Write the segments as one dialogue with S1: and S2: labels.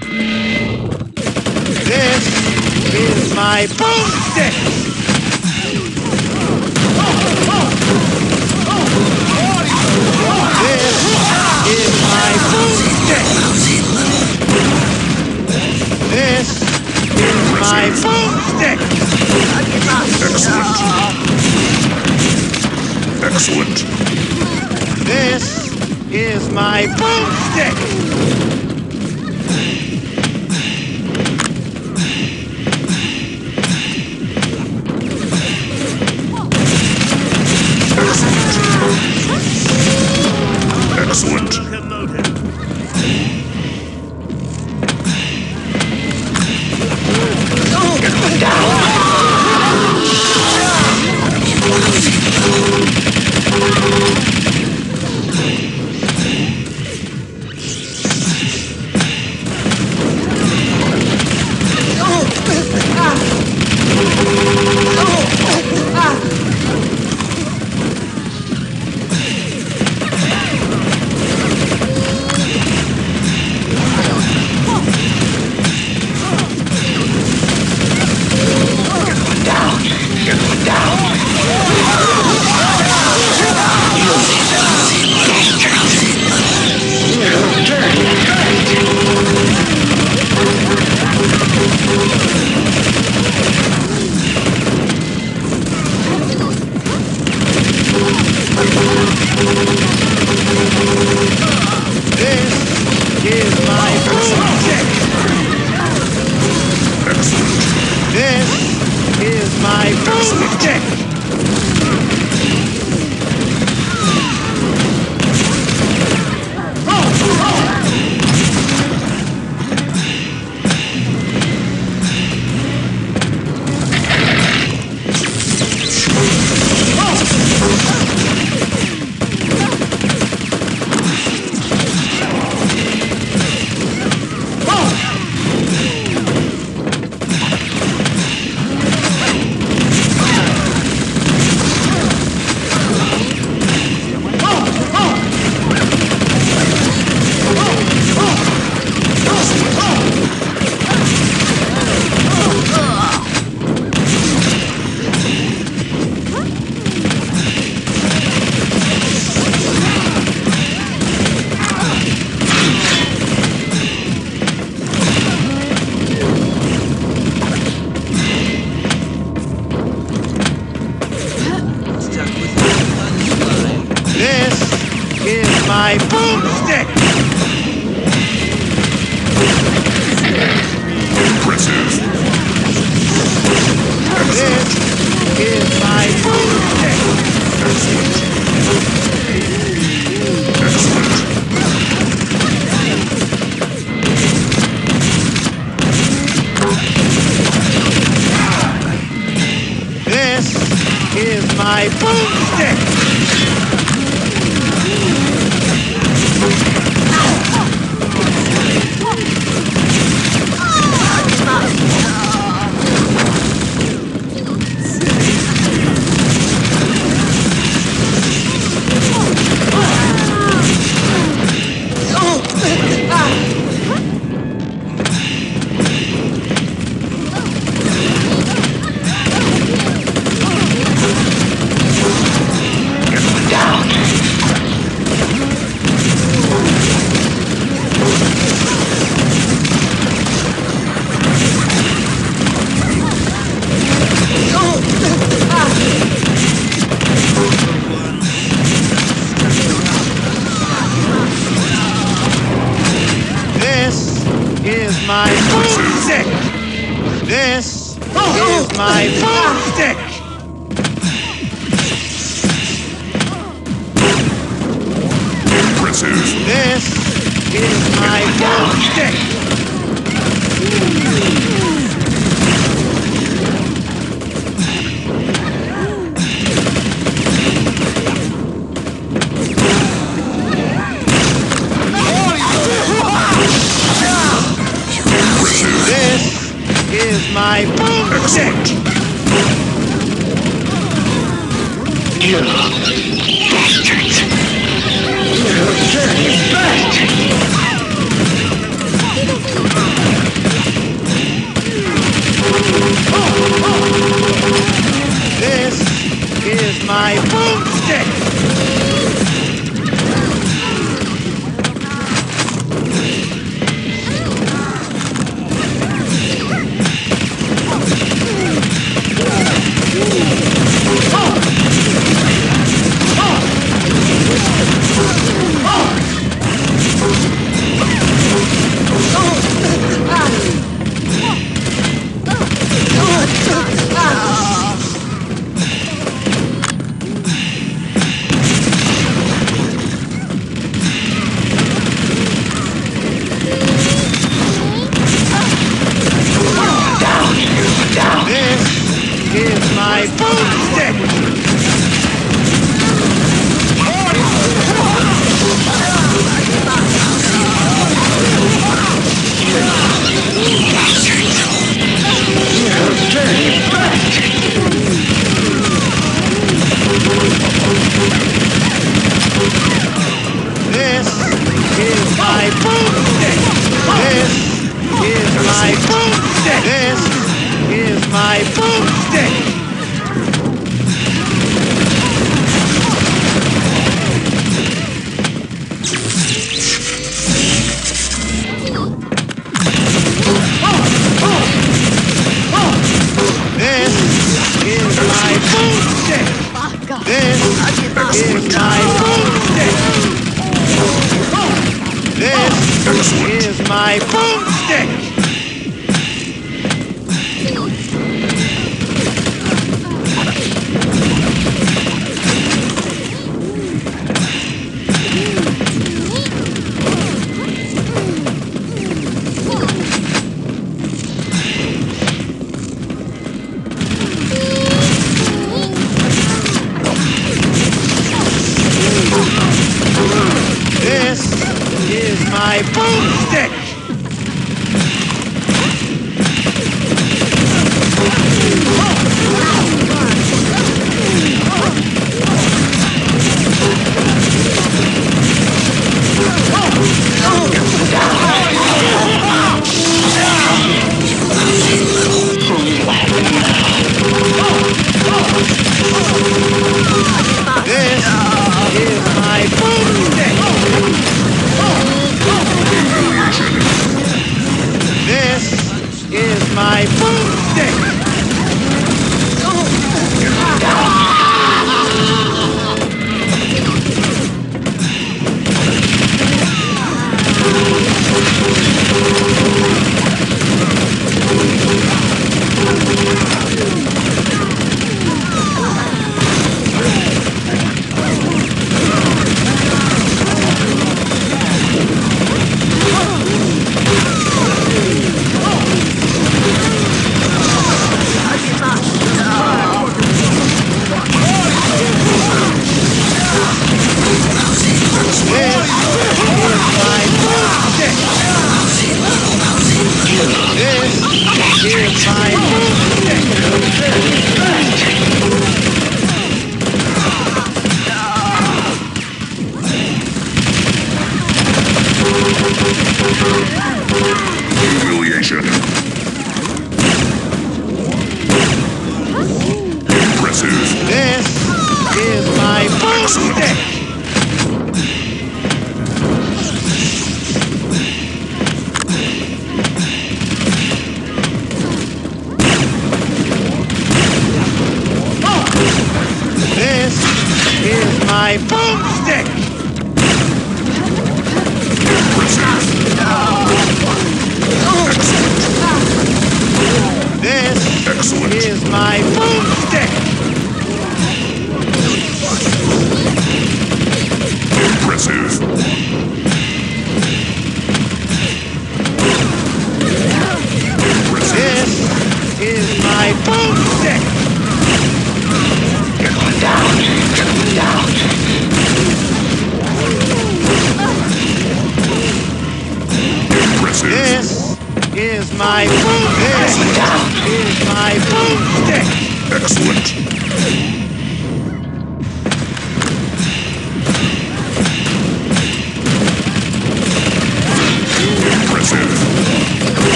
S1: This is my boomstick! This is my boomstick! This is my boomstick!
S2: Excellent. Excellent.
S1: This is my boomstick! My boomstick! My boomstick!
S2: Impressive.
S1: This is my boomstick!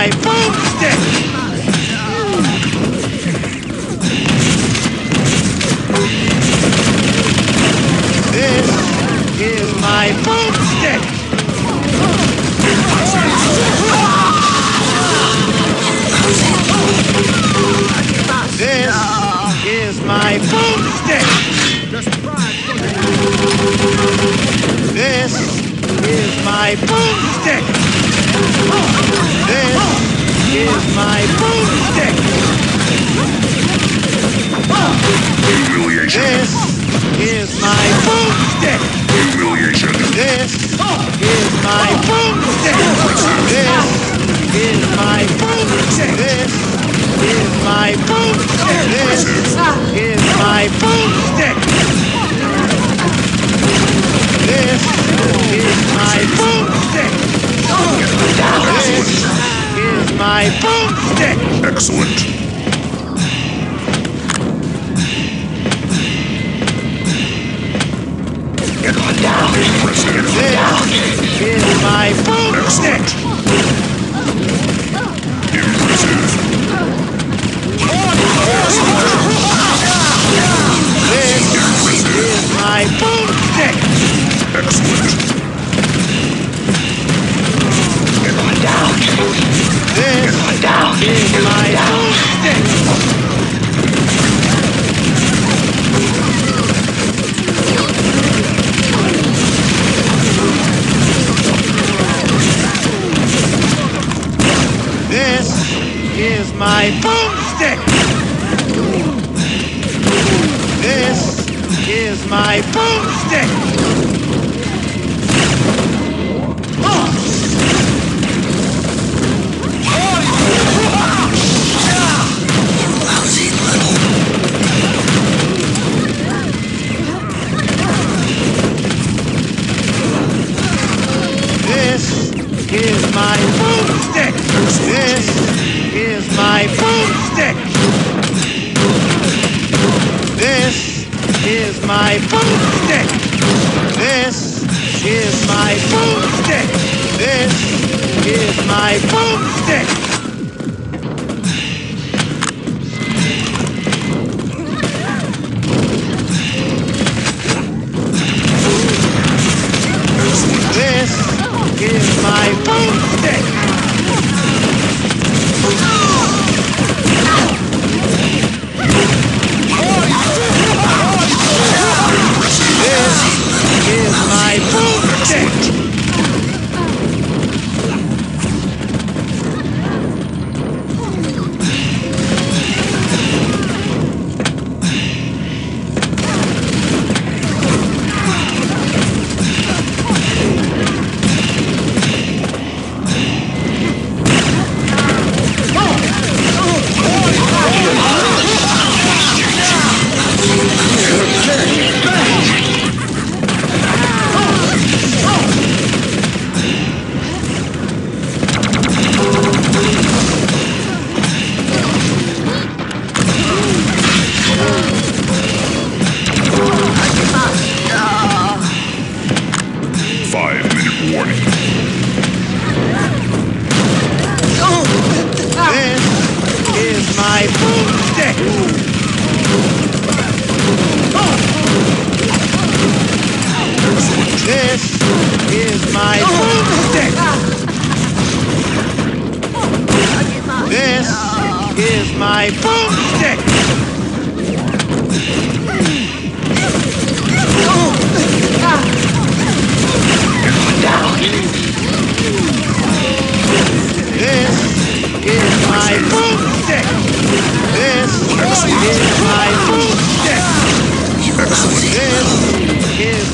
S1: my boomstick! This is my boomstick.
S2: Humiliation.
S1: This is my boomstick. This is my boomstick. This is my boomstick. This is my boomstick. This is my boomstick. This is my boomstick.
S2: Excellent.
S1: Okay. Is my boomstick. My boomstick.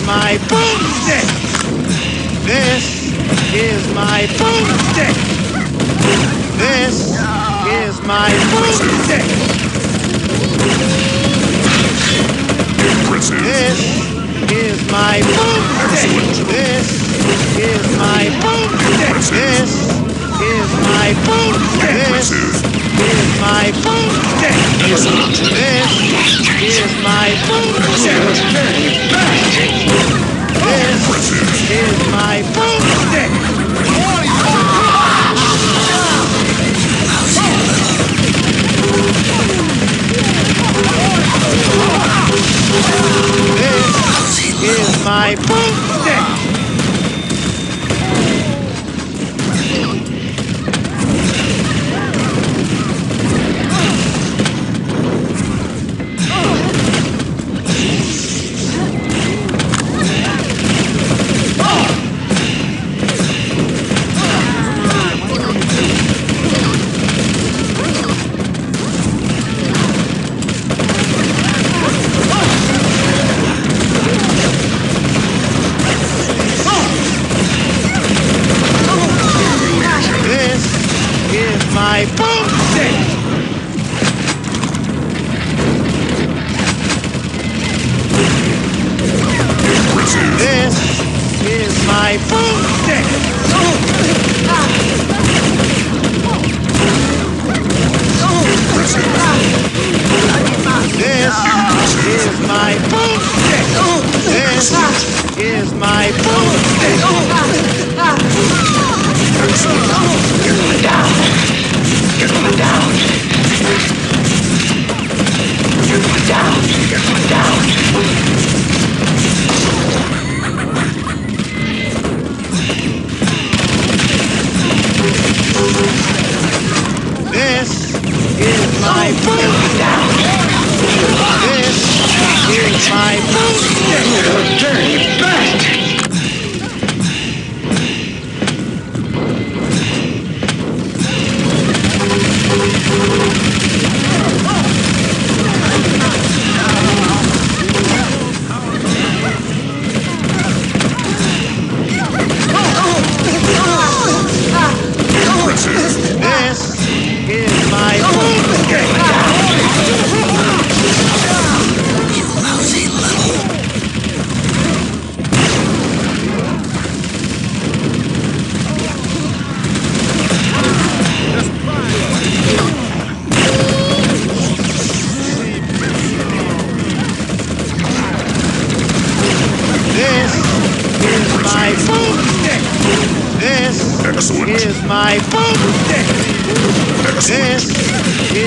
S1: My boomstick. This is my boomstick. This is my boomstick.
S2: Impressive.
S1: This is my boomstick. This is my boomstick. This is my boomstick. Is my boomstick. This is my boomstick. This is my boomstick.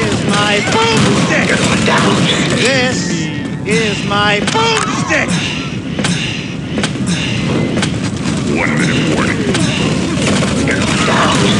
S1: is my boomstick. This is my boomstick.
S2: One minute warning.
S1: Get down.